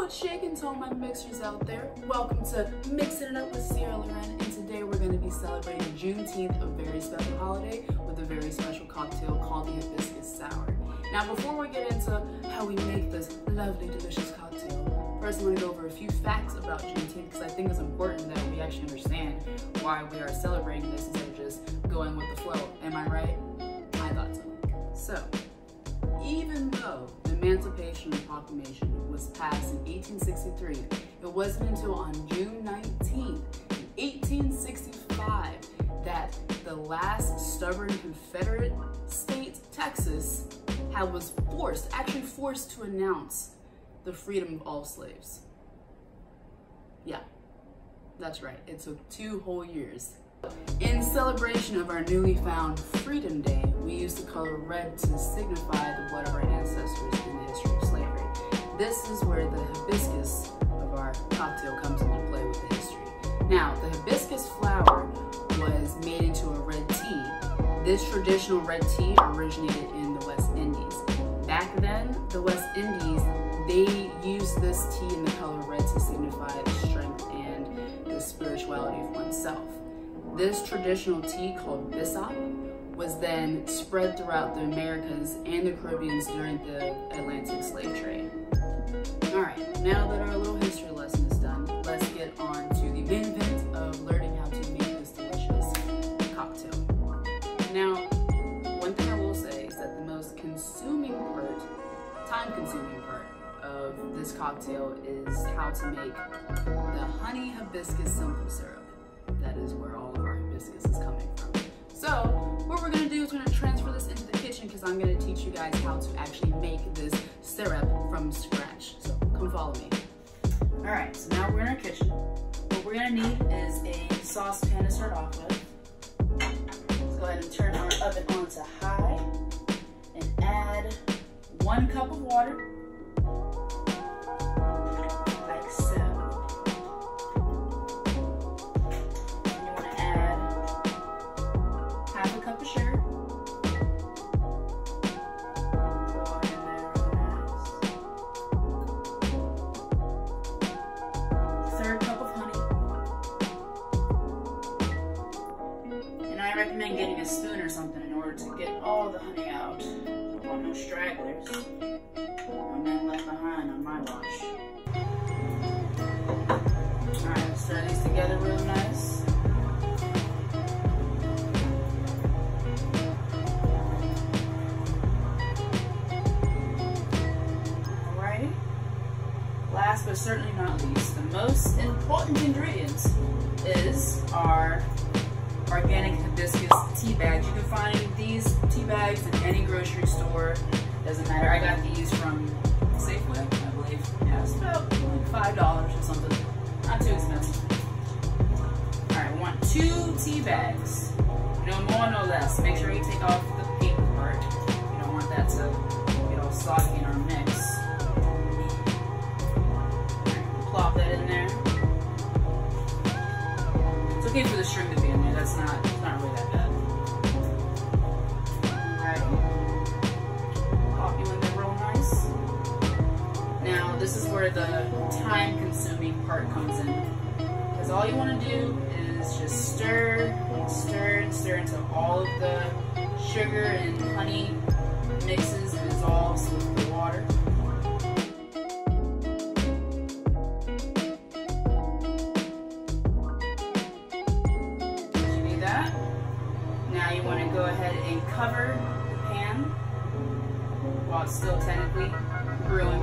What's shaking to all my mixers out there? Welcome to Mixing It Up with Sierra Loren, and today we're going to be celebrating Juneteenth, a very special holiday, with a very special cocktail called the Hibiscus Sour. Now, before we get into how we make this lovely, delicious cocktail, first I want to go over a few facts about Juneteenth because I think it's important that we actually understand why we are celebrating this instead of just going with the flow. Am I right? I thought so. So, even though the Emancipation Proclamation 1863, it wasn't until on June 19, 1865, that the last stubborn Confederate state, Texas, had was forced, actually forced to announce the freedom of all slaves. Yeah, that's right. It took two whole years. In celebration of our newly found Freedom Day, we use the color red to signify the blood of our ancestors This traditional red tea originated in the West Indies. Back then, the West Indies, they used this tea in the color red to signify the strength and the spirituality of oneself. This traditional tea called Bissap was then spread throughout the Americas and the Caribbeans during the Atlantic slave trade. All right, now that our little history lesson is done, consuming part, time consuming part of this cocktail is how to make the honey hibiscus simple syrup. That is where all of our hibiscus is coming from. So what we're gonna do is we're gonna transfer this into the kitchen because I'm gonna teach you guys how to actually make this syrup from scratch. So come follow me. All right, so now we're in our kitchen. What we're gonna need is a saucepan to start off with. Let's go ahead and turn our oven on to high one cup of water in order to get all the honey out. Don't want no stragglers. No men left behind on my watch. Alright, let's these together real nice. Alrighty. Last but certainly not least, the most important ingredient is our organic hibiscus tea bags. You can find these tea bags in any grocery store. Doesn't matter. I got these from Safeway, I believe. Yeah, it's about like five dollars or something. Not too expensive. All right, we want two tea bags. No more, no less. Make sure you take off the paper part. You don't want that to get all soggy in our mix. plop that in there. It's okay for the shrimp to be in there that's not, Because all you want to do is just stir and stir and stir until all of the sugar and honey mixes and dissolves with the water. You do that. Now you want to go ahead and cover the pan while it's still technically brewing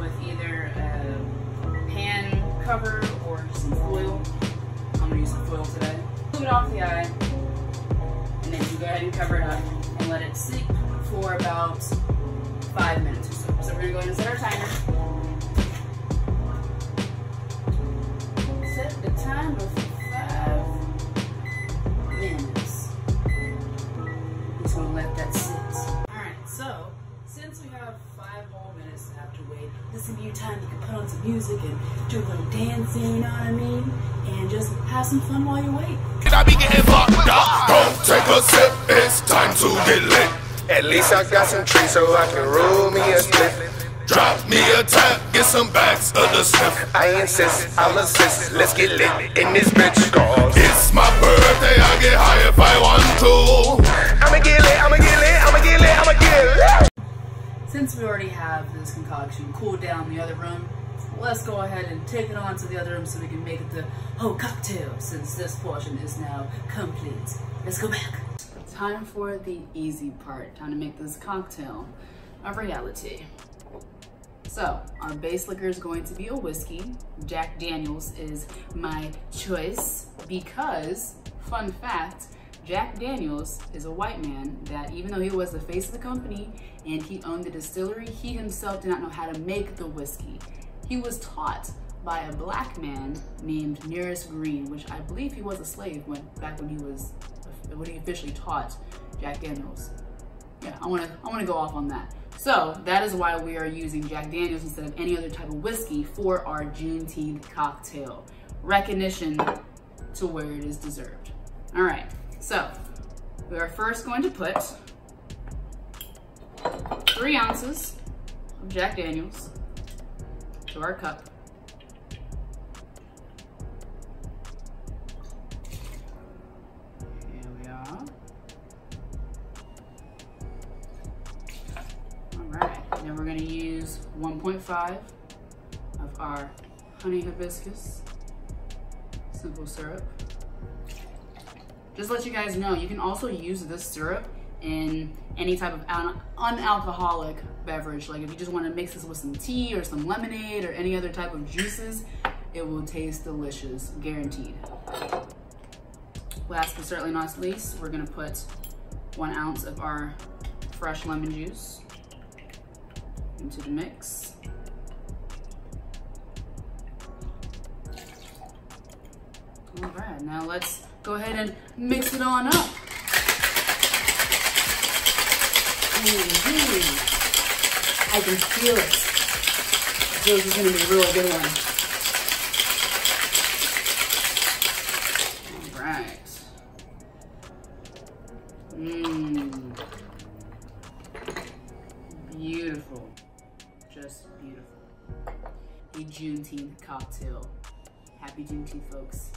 with either a pan cover or some foil. I'm gonna use some foil today. Move it off the eye and then you go ahead and cover it up and let it sleep for about five minutes or so. So we're gonna go ahead and set our timer. Set the timer for five minutes Just gonna let that sit. Alright, so since we have five more minutes to have to wait, this will be your time to put on some music and do a little dancing, you know what I mean? And just have some fun while you wait. Can I be getting fucked up? Don't take a sip, it's time to get lit. At least I got some trees so I can roll me a split. Drop me a tap, get some bags of the sniff. I insist, I'll assist. Let's get lit in this bitch. Cause It's my birthday, I get high if I want to. I'ma get lit, I'ma get lit, I'ma get lit, I'ma get lit. Since we already have this concoction cooled down in the other room, let's go ahead and take it on to the other room so we can make it the whole cocktail since this portion is now complete. Let's go back. Time for the easy part. Time to make this cocktail a reality. So, our base liquor is going to be a whiskey. Jack Daniels is my choice because, fun fact, Jack Daniels is a white man that even though he was the face of the company and he owned the distillery, he himself did not know how to make the whiskey. He was taught by a black man named Nearest Green, which I believe he was a slave when back when he was when he officially taught Jack Daniels. Yeah, I wanna I wanna go off on that. So that is why we are using Jack Daniels instead of any other type of whiskey for our Juneteenth cocktail. Recognition to where it is deserved. All right, so we are first going to put three ounces of Jack Daniels to our cup. Here we are. All right, then we're gonna use 1.5 of our honey hibiscus simple syrup. Just let you guys know, you can also use this syrup in any type of un- unalcoholic beverage. Like if you just want to mix this with some tea or some lemonade or any other type of juices, it will taste delicious, guaranteed. Last but certainly not least, we're gonna put one ounce of our fresh lemon juice into the mix. All right, now let's go ahead and mix it on up. I can feel it. This is gonna be a really good one. All right. Mmm. Beautiful. Just beautiful. A Juneteenth cocktail. Happy Juneteenth, folks.